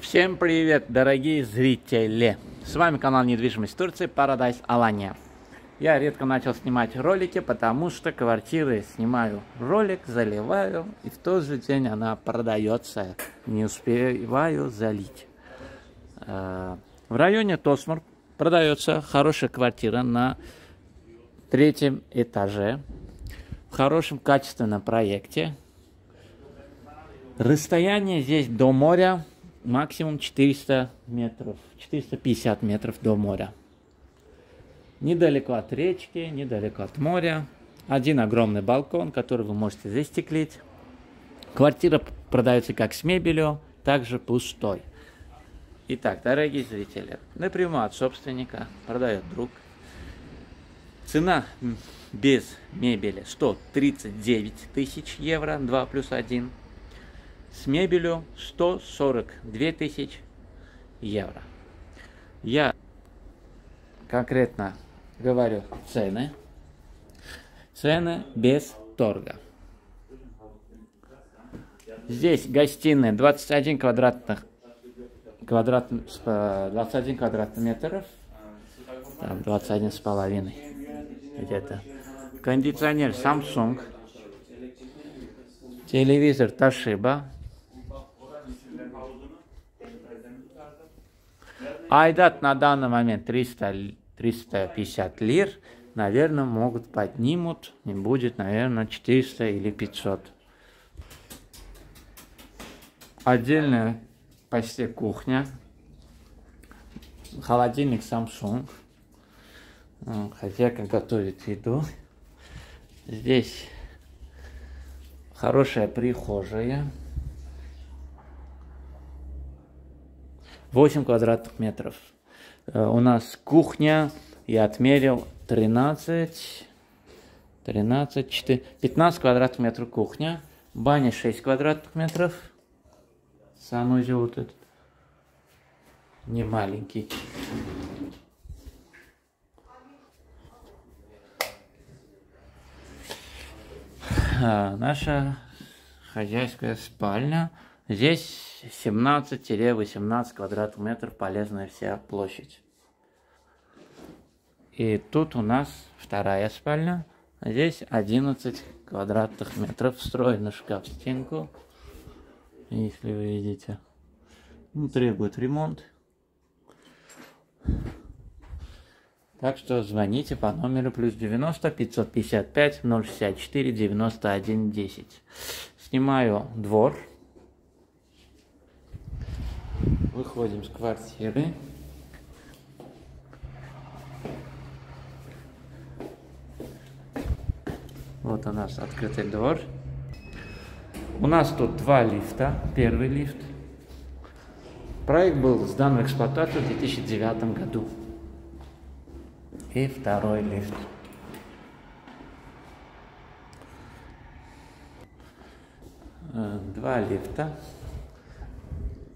Всем привет, дорогие зрители! С вами канал Недвижимость Турции Paradise Алания. Я редко начал снимать ролики, потому что квартиры снимаю ролик, заливаю, и в тот же день она продается. Не успеваю залить. Э, в районе Тосмур продается хорошая квартира на третьем этаже, в хорошем качественном проекте. Расстояние здесь до моря максимум 400 метров, 450 метров до моря. Недалеко от речки, недалеко от моря. Один огромный балкон, который вы можете застеклить. Квартира продается как с мебелью, также пустой. Итак, дорогие зрители, напрямую от собственника продает друг. Цена без мебели 139 тысяч евро, 2 плюс 1 с мебелью 142 тысяч евро. Я конкретно говорю цены. Цены без торга. Здесь гостиная 21 квадратных квадрат, 21 квадратных метров. Там 21 с половиной где-то. Кондиционер Samsung. Телевизор Toshiba. Айдат на данный момент 300, 350 лир. Наверное, могут поднимут. И будет, наверное, 400 или 500. Отдельная почти кухня. Холодильник Samsung. Хозяйка готовит еду. Здесь хорошая прихожая. 8 квадратных метров. Э, у нас кухня, я отмерил 13, 13, 4, 15 квадратных метров кухня. Баня 6 квадратных метров. Санузел вот этот. Не маленький. А, наша хозяйская спальня. Здесь 17-18 квадратных метров полезная вся площадь. И тут у нас вторая спальня. Здесь 11 квадратных метров, встроенный шкаф в стенку. Если вы видите. Ну, требует ремонт. Так что звоните по номеру плюс 90 555 064 91 10. Снимаю двор Выходим с квартиры. Вот у нас открытый двор. У нас тут два лифта. Первый лифт. Проект был сдан в эксплуатацию в 2009 году. И второй лифт. Э, два лифта.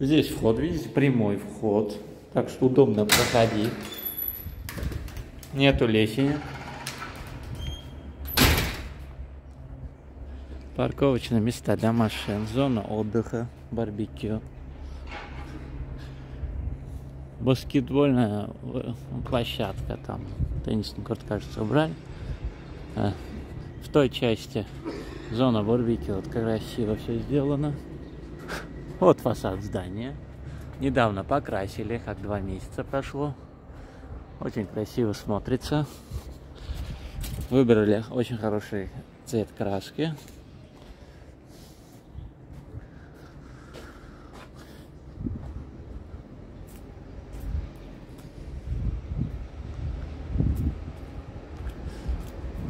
Здесь вход, видите, прямой вход. Так что удобно проходить. Нету лесенек. Парковочные места для машин, зона отдыха, барбекю. Баскетбольная э, площадка там. Теннисный корт, кажется, убрали. Э, в той части зона барбекю. Вот красиво все сделано. Вот фасад здания. Недавно покрасили, как два месяца прошло. Очень красиво смотрится. Выбрали очень хороший цвет краски.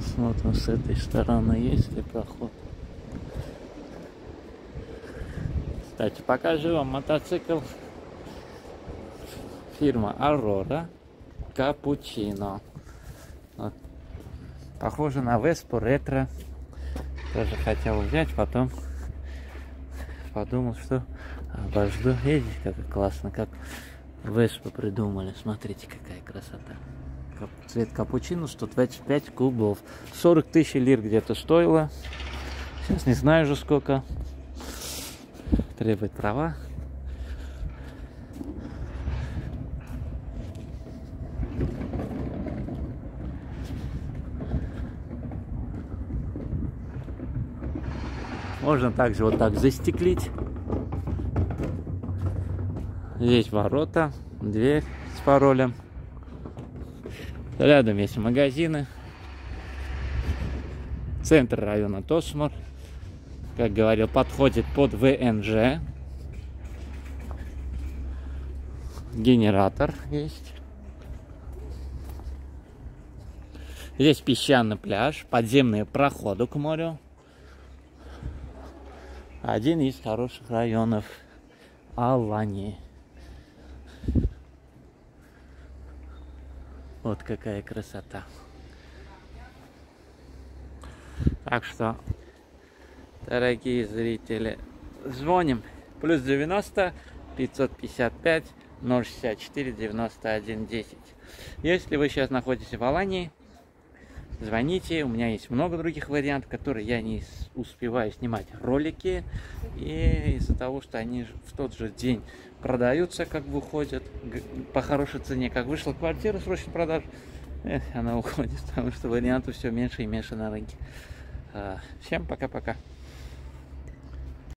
Смотрим, с этой стороны есть ли проход. Кстати, покажу вам мотоцикл фирма Aurora Cappuccino. Вот. Похоже на Vespa ретро. Тоже хотел взять, потом подумал, что обожду. Видите, как классно, как Vespa придумали. Смотрите, какая красота. Цвет капучино 125 кубов. 40 тысяч лир где-то стоило. Сейчас не знаю уже сколько требует права. Можно также вот так застеклить. Здесь ворота, дверь с паролем. Рядом есть магазины. Центр района Тосмор. Как говорил, подходит под ВНЖ. Генератор есть. Здесь песчаный пляж, подземные проходы к морю. Один из хороших районов Алании. Вот какая красота. Так что, дорогие зрители, звоним. Плюс 90 555 064 91 10. Если вы сейчас находитесь в Алании, звоните. У меня есть много других вариантов, которые я не успеваю снимать ролики. И из-за того, что они в тот же день продаются, как выходят, по хорошей цене, как вышла квартира срочно продаж, эх, она уходит, потому что вариантов все меньше и меньше на рынке. А, всем пока-пока.